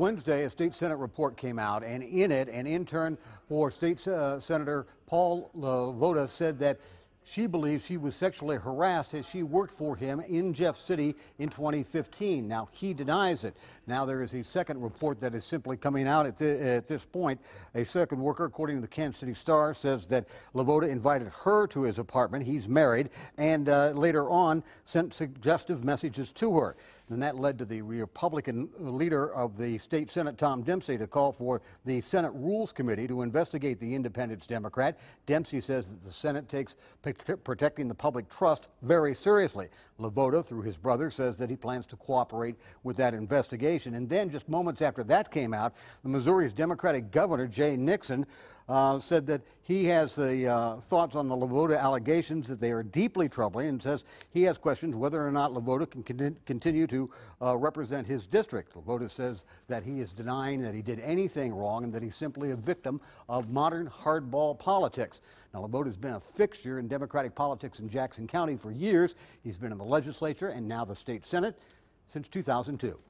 Wednesday, a state Senate report came out, and in it, an intern for State uh, Senator Paul LeVota said that she believes she was sexually harassed as she worked for him in Jeff City in 2015. Now, he denies it. Now, there is a second report that is simply coming out at, at this point. A second worker, according to the Kansas City Star, says that LeVota invited her to his apartment. He's married, and uh, later on sent suggestive messages to her. And that led to the Republican leader of the state Senate, Tom Dempsey, to call for the Senate Rules Committee to investigate the Independence Democrat. Dempsey says that the Senate takes protecting the public trust very seriously. LeVota, through his brother, says that he plans to cooperate with that investigation. And then, just moments after that came out, the Missouri's Democratic governor, Jay Nixon, uh, said that he has the uh, thoughts on the LeVota allegations that they are deeply troubling and says he has questions whether or not LeVota can con continue to uh, represent his district. LeVota says that he is denying that he did anything wrong and that he's simply a victim of modern hardball politics. Now, LeVota has been a fixture in Democratic politics in Jackson County for years. He's been in the legislature and now the state Senate since 2002.